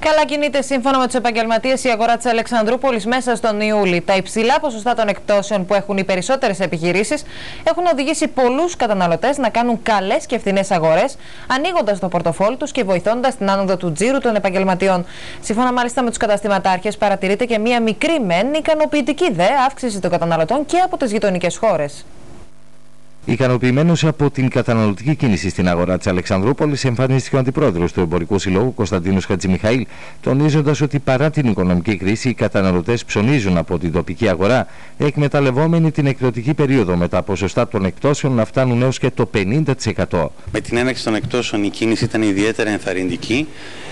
Καλά κινείται σύμφωνα με τους επαγγελματίες η αγορά της Αλεξανδρούπολης μέσα στον Ιούλη. Τα υψηλά ποσοστά των εκπτώσεων που έχουν οι περισσότερες επιχειρήσεις έχουν οδηγήσει πολλούς καταναλωτές να κάνουν καλές και φθηνές αγορές, ανοίγοντας το πορτοφόλι τους και βοηθώντας την άνοδο του τζίρου των επαγγελματιών. Σύμφωνα μάλιστα με τους καταστηματάρχες, παρατηρείται και μία μικρή μεν ικανοποιητική δε αύξηση των καταναλωτών και από τις γειτονικές χώρες. Ικανοποιημένος από την καταναλωτική κίνηση στην αγορά της Αλεξανδρούπολης, εμφανίστηκε ο αντιπρόεδρος του Εμπορικού Συλλόγου Κωνσταντίνος Χατζημιχαήλ, τονίζοντας ότι παρά την οικονομική κρίση, οι καταναλωτές ψωνίζουν από την τοπική αγορά, εκμεταλλευόμενοι την εκδοτική περίοδο με τα ποσοστά των εκτόσεων να φτάνουν έως και το 50%. Με την έναρξη των εκτόσεων η κίνηση ήταν ιδιαίτερα ενθαρρυντική.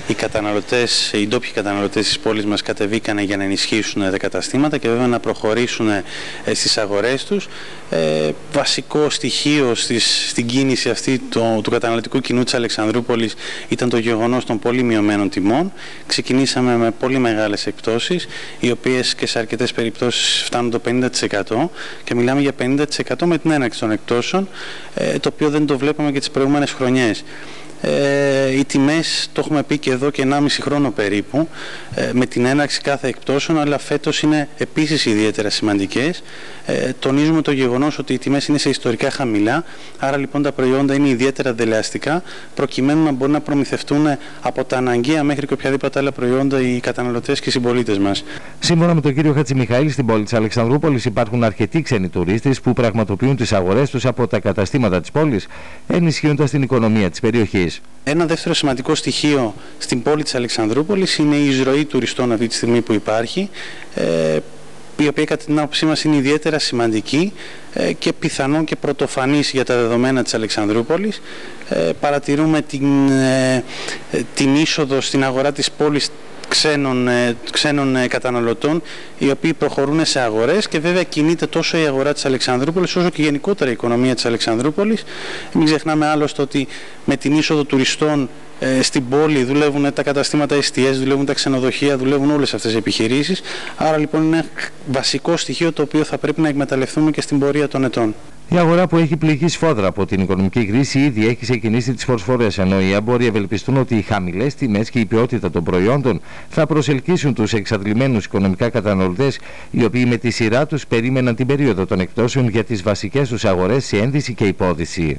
Οι καταναλωτές, οι ντόπιοι καταναλωτές της πόλης μας κατεβήκανε για να ενισχύσουν τα καταστήματα και βέβαια να προχωρήσουν ε, στις αγορές τους. Ε, βασικό στοιχείο στις, στην κίνηση αυτή το, του καταναλωτικού κοινού της Αλεξανδρούπολης ήταν το γεγονός των πολύ μειωμένων τιμών. Ξεκινήσαμε με πολύ μεγάλες εκπτώσεις, οι οποίες και σε αρκετές περιπτώσεις φτάνουν το 50% και μιλάμε για 50% με την έναρξη των εκτόσεων, ε, το οποίο δεν το βλέπαμε και τις προηγούμενες χρονιές. Ε, οι τιμές, το έχουμε πει και εδώ και 1,5 χρόνο περίπου, ε, με την έναρξη κάθε εκπτώσεων, αλλά φέτος είναι επίσης ιδιαίτερα σημαντικές. Ε, τονίζουμε το γεγονός ότι οι τιμές είναι σε ιστορικά χαμηλά, άρα λοιπόν τα προϊόντα είναι ιδιαίτερα δελεαστικά, προκειμένου να μπορούν να προμηθευτούν από τα αναγκαία μέχρι και οποιαδήποτε άλλα προϊόντα οι καταναλωτές και οι συμπολίτες μας. Σύμφωνα με τον κύριο Χατσιμιχαήλ, στην πόλη της Αλεξανδρούπολης υπάρχουν αρκετοί ξένοι τουρίστες που πραγματοποιούν τις αγορές τους από τα καταστήματα της πόλης, ενισχύοντας την οικονομία της περιοχής. Ένα δεύτερο σημαντικό στοιχείο στην πόλη της Αλεξανδρούπολης είναι η εισρωή τουριστών αυτή τη στιγμή που υπάρχει, ε, η οποία κατά την άποψή μας είναι ιδιαίτερα σημαντική ε, και πιθανόν και πρωτοφανής για τα δεδομένα της Αλεξανδρούπολης. Ε, παρατηρούμε την, την είσοδο στην αγορά της πόλης ξένων, ε, ξένων ε, καταναλωτών οι οποίοι προχωρούν σε αγορές και βέβαια κινείται τόσο η αγορά της Αλεξανδρούπολης όσο και γενικότερα η οικονομία της Αλεξανδρούπολης. Μην ξεχνάμε άλλωστε ότι με την είσοδο τουριστών ε, στην πόλη δουλεύουν τα καταστήματα STS, δουλεύουν τα ξενοδοχεία, δουλεύουν όλες αυτές οι επιχειρήσεις. Άρα λοιπόν είναι βασικό στοιχείο το οποίο θα πρέπει να εκμεταλλευτούμε και στην πορεία των ετών. Η αγορά που έχει πληγεί σφόδρα από την οικονομική κρίση ήδη έχει ξεκινήσει τις προσφορέ, ενώ οι έμποροι ευελπιστούν ότι οι χαμηλές τιμές και η ποιότητα των προϊόντων θα προσελκύσουν τους εξαντλημένους οικονομικά καταναλωτές, οι οποίοι με τη σειρά τους περίμεναν την περίοδο των εκτόσεων για τις βασικές τους αγορές σε ένδυση και υπόδηση.